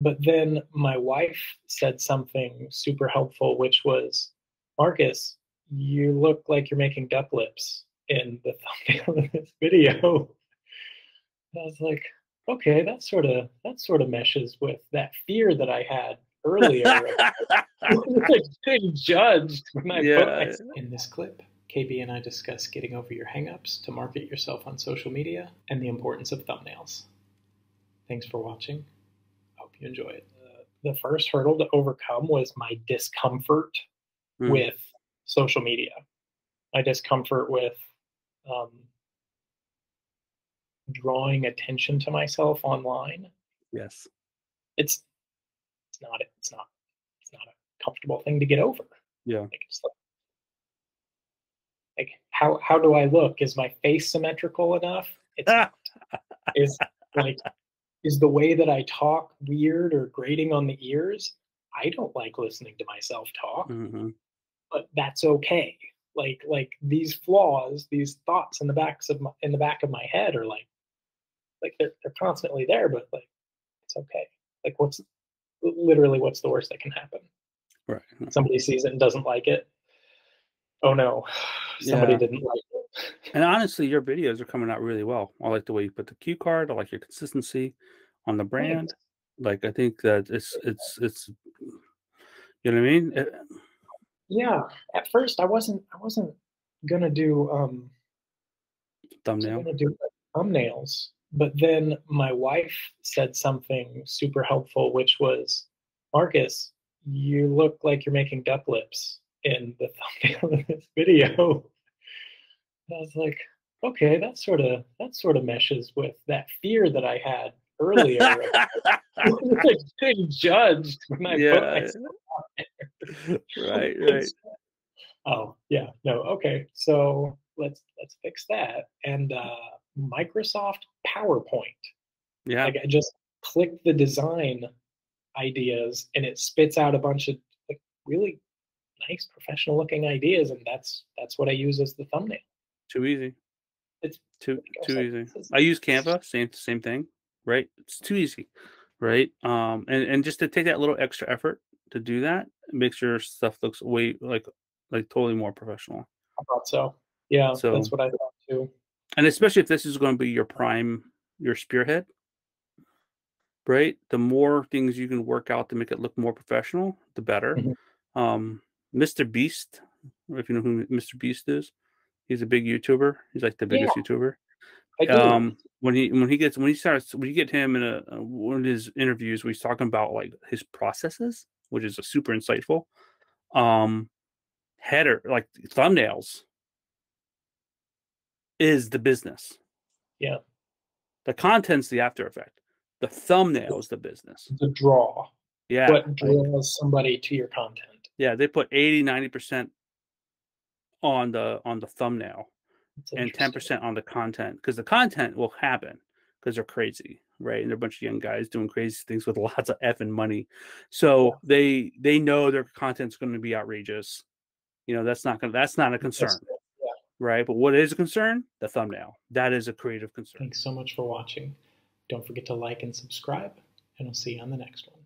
But then my wife said something super helpful, which was, Marcus, you look like you're making duck lips in the thumbnail of this video. I was like, okay, that sort of that sort of meshes with that fear that I had earlier. like being judged when I Yeah. put in this clip. KB and I discuss getting over your hangups to market yourself on social media and the importance of thumbnails. Thanks for watching. You enjoy it. Uh, the first hurdle to overcome was my discomfort Hmm. with social media. My discomfort with um, drawing attention to myself online. Yes. It's it's not it's not it's not a comfortable thing to get over. Yeah. Like, it's like, like how how do I look? Is my face symmetrical enough? It's not. Is like is the way that I talk weird or grating on the ears? I don't like listening to myself talk, hmm but that's okay. Like like these flaws, these thoughts in the backs of my in the back of my head are like like they're they're constantly there, but like it's okay. Like what's literally what's the worst that can happen? Right. Somebody sees it and doesn't like it. Oh no, somebody Yeah. didn't like it. And honestly, your videos are coming out really well. I like the way you put the cue card. I like your consistency on the brand. Like I think that it's it's it's you know what I mean. It- Yeah, at first I wasn't I wasn't gonna do um thumbnail. gonna do thumbnails, but then my wife said something super helpful, which was, Marcus, you look like you're making duck lips in the thumbnail of this video. I was like, okay, that sort of that sort of meshes with that fear that I had earlier. like being judged when I put Yeah. right, right. Oh yeah, no, okay. So let's let's fix that. And uh, Microsoft PowerPoint. Yeah. Like I just click the design ideas, and it spits out a bunch of like really nice, professional looking ideas, and that's that's what I use as the thumbnail. Too easy. It's Too too like, easy. I use Canva, same same thing, right? It's too easy, right? Um, and and just to take that little extra effort to do that makes your stuff looks way like like totally more professional. I thought so. Yeah, So- that's what I thought too. And especially if this is going to be your prime, your spearhead, right? The more things you can work out to make it look more professional, the better. Mhm. Um, Mr. Beast, if you know who Mr. Beast is, he's a big YouTuber. He's like the biggest YouTuber. Um when he when he gets when he starts when you get him in a, a one of his interviews where he's talking about like his processes which is a super insightful um header like thumbnails is the business Yeah. the content's the after effect the thumbnail is the business the draw. yeah what draws somebody to your content? yeah they put 80 90 percent on the on the thumbnail and 10% on the content because the content will happen because they're crazy, right? And they're a bunch of young guys doing crazy things with lots of effing money. So they they know their content's going to be outrageous. You know that's not gonna that's not a concern, yeah. right? But what is a concern? The thumbnail. That is a creative concern. Thanks so much for watching. Don't forget to like and subscribe, and I'll see you on the next one.